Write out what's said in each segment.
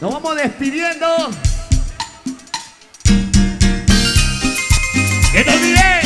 Nos vamos despidiendo. Que te olvidé.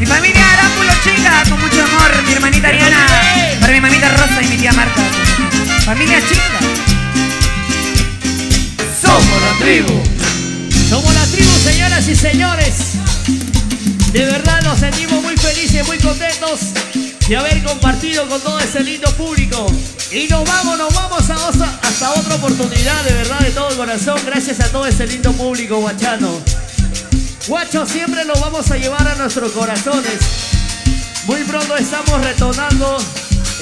Mi familia Arámbulo Chica, con mucho amor. Mi hermanita Ariana, para mi mamita Rosa y mi tía Marta. Familia Chica. Somos la tribu. Somos la tribu, señoras y señores. De verdad nos sentimos muy felices, muy contentos de haber compartido con todo ese lindo público. Y nos vamos, nos vamos hasta otra oportunidad, de verdad, de todo el corazón. Gracias a todo ese lindo público guachano. Guacho siempre lo vamos a llevar a nuestros corazones. Muy pronto estamos retornando,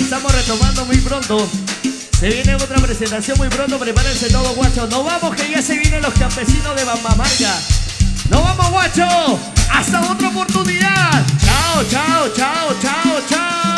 estamos retomando muy pronto. Se viene otra presentación muy pronto, prepárense todos Guacho. Nos vamos que ya se vienen los campesinos de Bambamarca. Nos vamos guacho, hasta otra oportunidad. Chao, chao, chao, chao, chao.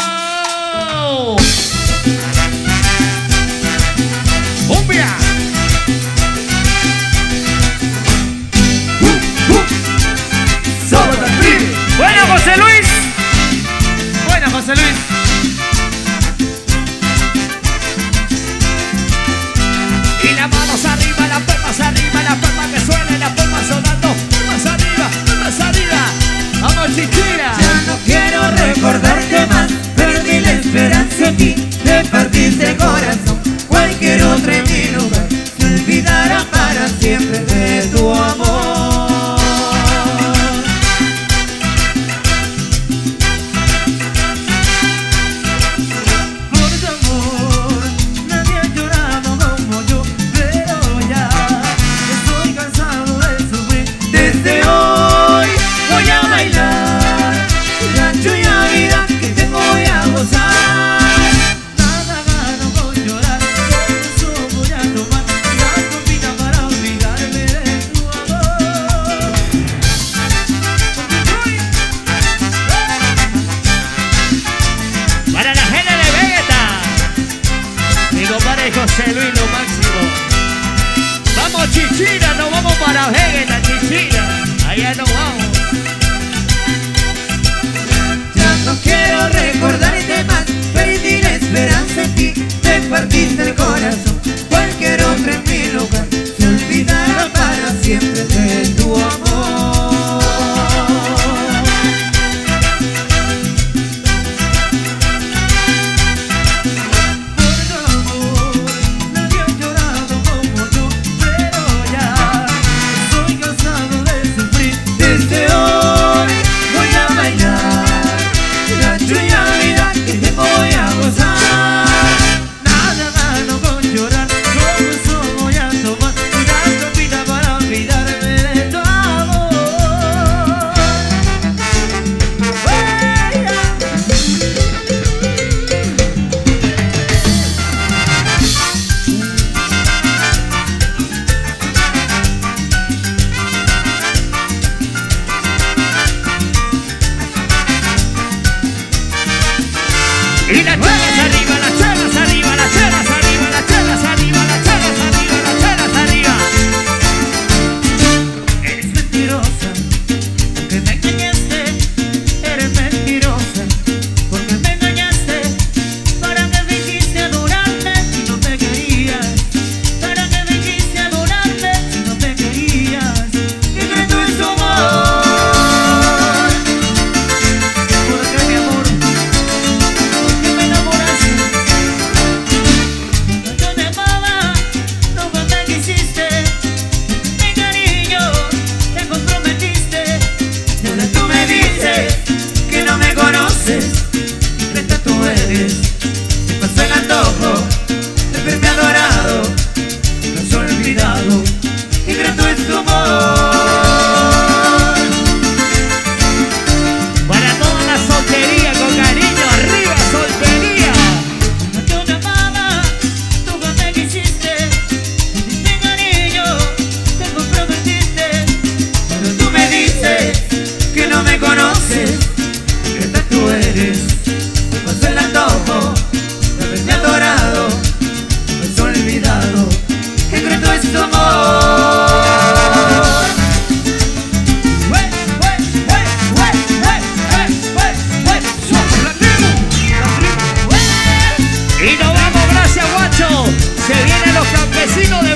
vecino de